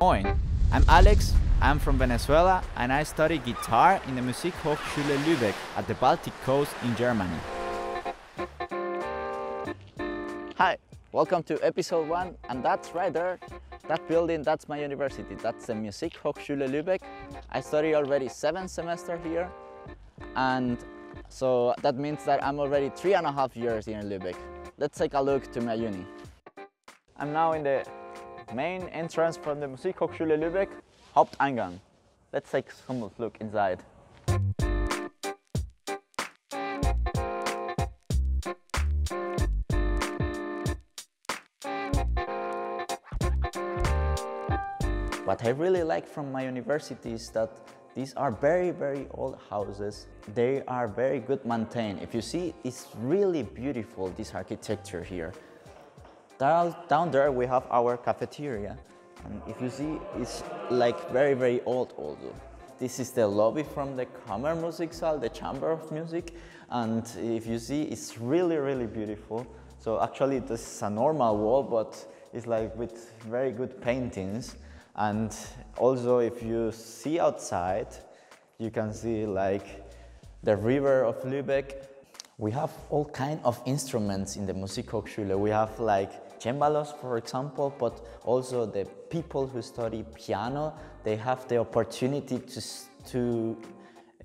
Moin, I'm Alex, I'm from Venezuela and I study guitar in the Musikhochschule Lübeck at the Baltic coast in Germany. Hi, welcome to episode one and that's right there, that building, that's my university, that's the Musikhochschule Lübeck. I study already seven semester here and so that means that I'm already three and a half years here in Lübeck. Let's take a look to my uni. I'm now in the main entrance from the Musikhochschule Lübeck, Haupteingang. Let's take some look inside. What I really like from my university is that these are very, very old houses. They are very good maintained. If you see, it's really beautiful, this architecture here. Down, there we have our cafeteria. And if you see, it's like very, very old also. This is the lobby from the Kammermusiksaal, the Chamber of Music. And if you see, it's really, really beautiful. So actually this is a normal wall, but it's like with very good paintings. And also if you see outside, you can see like the river of Lübeck. We have all kind of instruments in the Musikhochschule. We have like cembalos, for example, but also the people who study piano, they have the opportunity to, to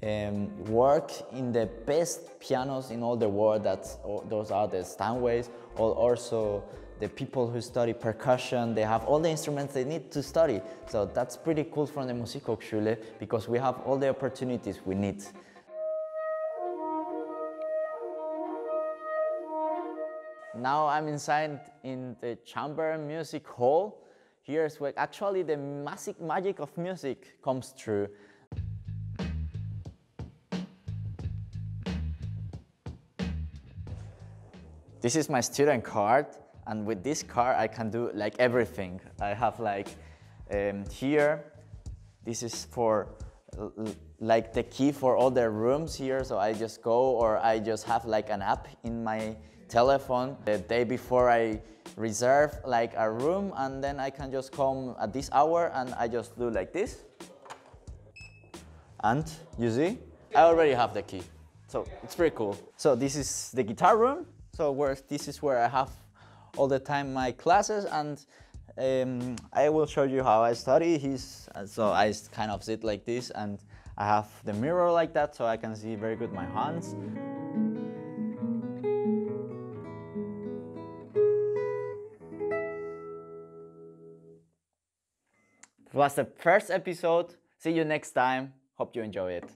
um, work in the best pianos in all the world. That's, those are the Steinways, or also the people who study percussion, they have all the instruments they need to study. So that's pretty cool from the Musikhochschule because we have all the opportunities we need. Now I'm inside in the chamber music hall. Here's where actually the magic magic of music comes through. This is my student card and with this card I can do like everything. I have like um, here, this is for like the key for all the rooms here, so I just go or I just have like an app in my telephone the day before I reserve like a room and then I can just come at this hour and I just do like this. And you see, I already have the key. So it's pretty cool. So this is the guitar room. So where this is where I have all the time my classes and um, I will show you how I study. He's, so I kind of sit like this and I have the mirror like that so I can see very good my hands. Was the first episode. See you next time. Hope you enjoy it.